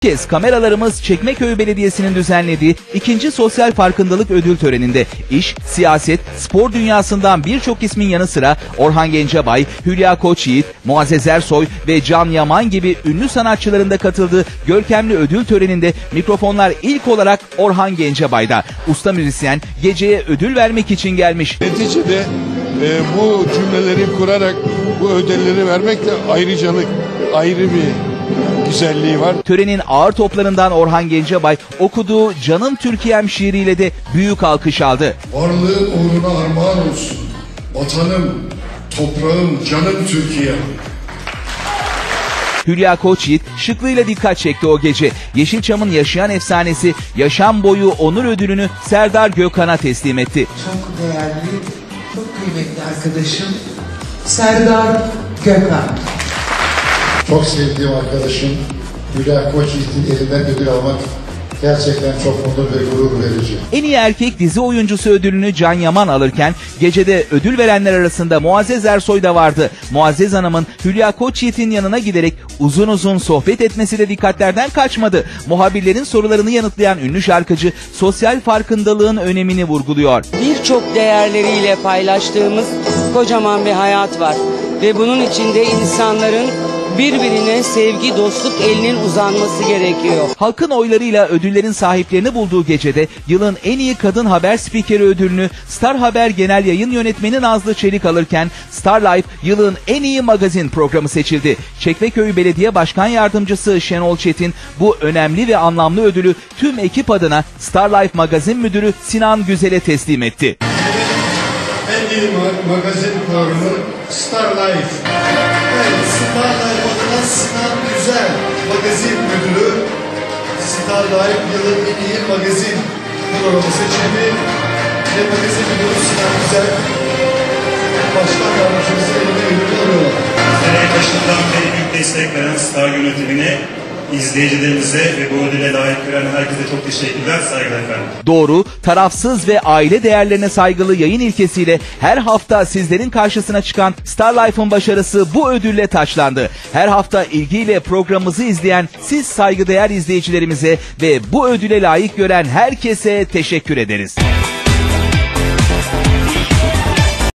Kez kameralarımız Çekmeköy Belediyesi'nin düzenlediği ikinci sosyal farkındalık ödül töreninde iş, siyaset, spor dünyasından birçok ismin yanı sıra Orhan Gencebay, Hülya Koçyiğit, Muazzez Ersoy ve Can Yaman gibi ünlü sanatçıların da katıldığı görkemli ödül töreninde mikrofonlar ilk olarak Orhan Gencebay'da. Usta müzisyen geceye ödül vermek için gelmiş. Neticede e, bu cümleleri kurarak bu ödülleri vermek de ayrıcalık, ayrı bir güzelliği var. Törenin ağır toplarından Orhan Gencebay okuduğu Canım Türkiye'm şiiriyle de büyük alkış aldı. Varlığın uğruna armağan olsun. Vatanım, toprağım, canım Türkiye. Hülya Koçyiğit şıklığıyla dikkat çekti o gece. Yeşilçam'ın yaşayan efsanesi yaşam boyu onur ödülünü Serdar Gökhan'a teslim etti. çok değerli, çok kıymetli arkadaşım Serdar Gökhan. Çok sevdiğim arkadaşım Hülya Koçyiğit'in elinden ödül almak gerçekten çok onur ve gurur verici. En iyi erkek dizi oyuncusu ödülünü Can Yaman alırken gecede ödül verenler arasında Muazzez Ersoy da vardı. Muazzez Hanım'ın Hülya Koçyiğit'in yanına giderek uzun uzun sohbet etmesi de dikkatlerden kaçmadı. Muhabirlerin sorularını yanıtlayan ünlü şarkıcı sosyal farkındalığın önemini vurguluyor. birçok değerleriyle paylaştığımız kocaman bir hayat var. Ve bunun içinde insanların birbirine sevgi, dostluk elinin uzanması gerekiyor. Halkın oylarıyla ödüllerin sahiplerini bulduğu gecede yılın en iyi kadın haber spikeri ödülünü Star Haber Genel Yayın Yönetmeni Nazlı Çelik alırken Star Life yılın en iyi magazin programı seçildi. Çekmeköy Belediye Başkan Yardımcısı Şenol Çetin bu önemli ve anlamlı ödülü tüm ekip adına Star Life Magazin Müdürü Sinan Güzel'e teslim etti. En iyi ma- magazin programı Star Life. Evet, Star Life adına Sinan Güzel, magazin müdürü. Star Life yılın en iyi magazin programı seçildi. Ve magazin müdürü Sinan Güzel, başkan yardımcısı eline ödülü alıyorlar. Sene başından beri büyük destek veren Star yönetimine, izleyicilerimize ve bu ödüle layık gören herkese çok teşekkürler, saygılar efendim. Doğru, tarafsız ve aile değerlerine saygılı yayın ilkesiyle her hafta sizlerin karşısına çıkan Star Life'ın başarısı bu ödülle taçlandı. Her hafta ilgiyle programımızı izleyen siz saygıdeğer izleyicilerimize ve bu ödüle layık gören herkese teşekkür ederiz.